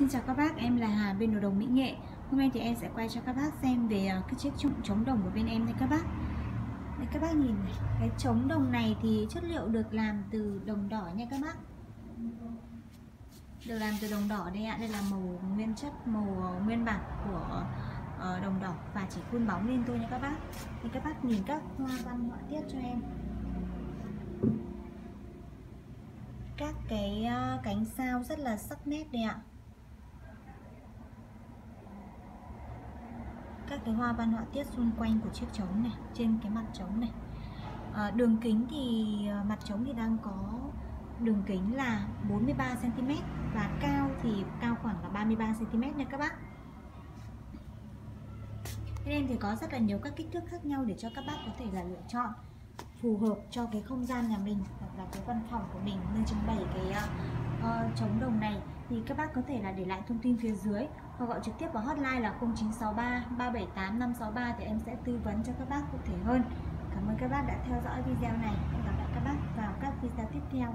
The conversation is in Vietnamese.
Xin chào các bác, em là Hà bên đồ đồng Mỹ Nghệ. Hôm nay thì em sẽ quay cho các bác xem về à, cái chiếc chống, chống đồng của bên em đây các bác. Đây các bác nhìn này, cái chống đồng này thì chất liệu được làm từ đồng đỏ nha các bác. Được làm từ đồng đỏ đây ạ, đây là màu nguyên chất, màu à, nguyên bản của à, đồng đỏ và chỉ khuôn bóng lên thôi nha các bác. Thì các bác nhìn các hoa văn họa tiết cho em. Các cái cánh sao rất là sắc nét đây ạ. Các cái hoa văn họa tiết xung quanh của chiếc trống này trên cái mặt trống này. À, đường kính thì ờ, mặt trống thì đang có đường kính là 43 cm và cao thì cao khoảng là 33 cm nha các bác. Nên thì có rất là nhiều các kích thước khác nhau để cho các bác có thể là lựa chọn phù hợp cho cái không gian nhà mình hoặc là cái văn phòng của mình nơi trưng bày cái uh, trống đồng này thì các bác có thể là để lại thông tin phía dưới hoặc gọi trực tiếp vào hotline là 0963 378 563 thì em sẽ tư vấn cho các bác cụ thể hơn. Cảm ơn các bác đã theo dõi video này. Hẹn gặp lại các bác vào các video tiếp theo.